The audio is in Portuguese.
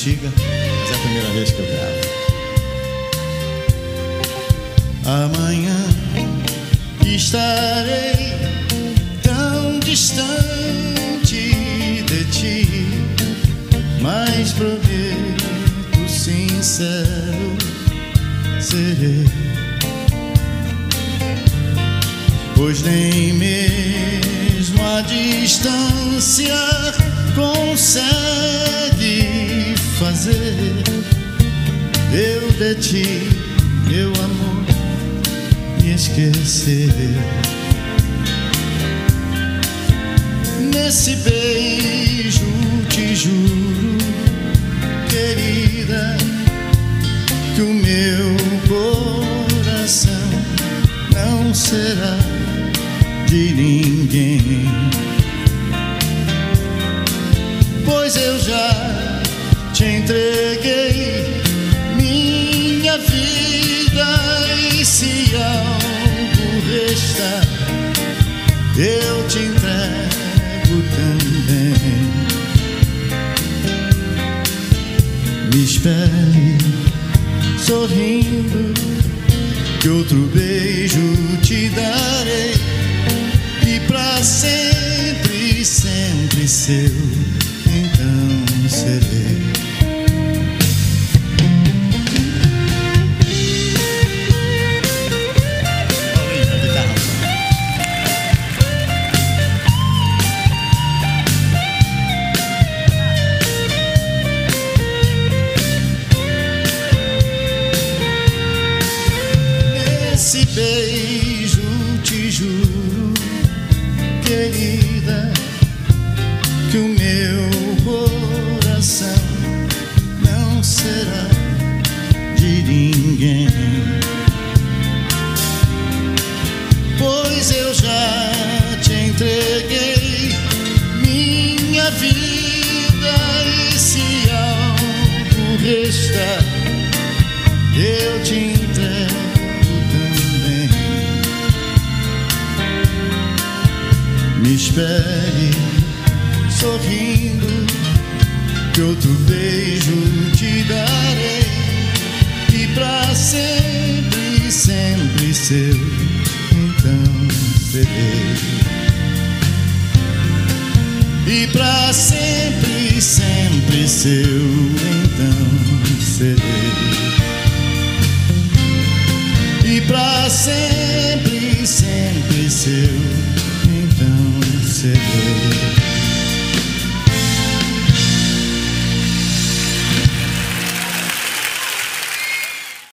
antiga, mas é a primeira vez que eu gravo. Amanhã estarei tão distante de ti, mas prometo sincero serei. Pois nem mesmo a distância fazer eu de ti, meu amor, me esquecer. Nesse beijo te juro, querida, que o meu coração não será de ninguém. Espere sorrindo, que outro beijo te darei e pra sempre, sempre seu, então serei. Nesse beijo te juro, querida, que o meu coração não será de ninguém. Pois eu já te entreguei minha vida e se algo restar, eu te entrego espere sorrindo, que outro beijo te darei e pra sempre, sempre seu, então serei. E pra sempre, sempre seu, então serei. E pra sempre, sempre seu, serei.